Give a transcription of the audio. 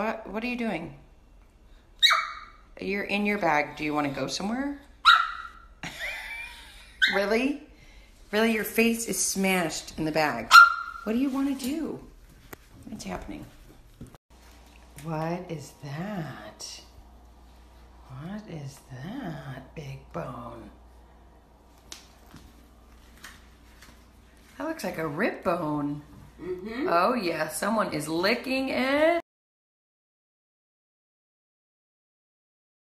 What are you doing? You're in your bag. Do you want to go somewhere? really? Really, your face is smashed in the bag. What do you want to do? What's happening? What is that? What is that, big bone? That looks like a rib bone. Mm-hmm. Oh yeah, someone is licking it.